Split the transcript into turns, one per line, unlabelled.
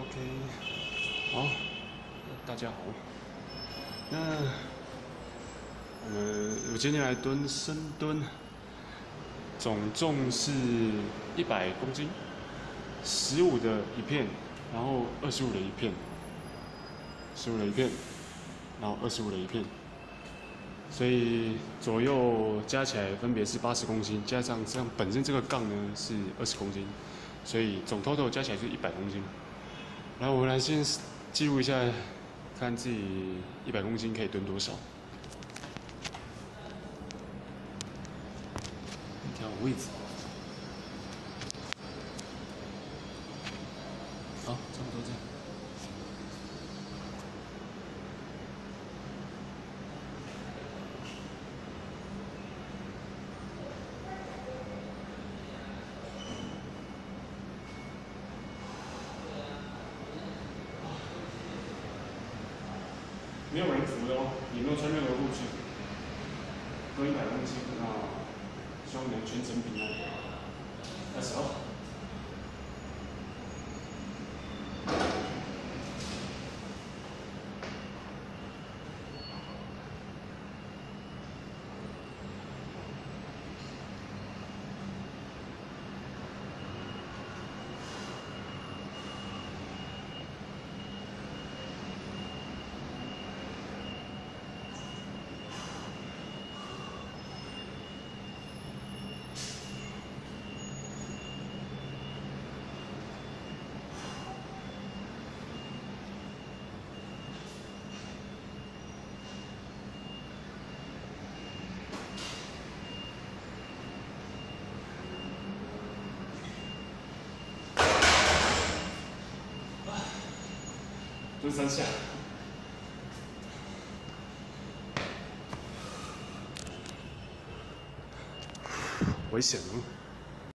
OK，好，大家好。那我们我今天来蹲深蹲，总重是一百公斤，十五的一片，然后二十五的一片，十五的一片，然后二十五的一片，所以左右加起来分别是八十公斤，加上这样本身这个杠呢是二十公斤，所以总 total 加起来是一百公斤。来我们来先记录一下，看自己一百公斤可以蹲多少。调好位置。好，差不多这样。没有人扶的哦，也没有穿任何护具，蹲一百公斤，啊希望能全程平安。开始哦。蹲三下，危险。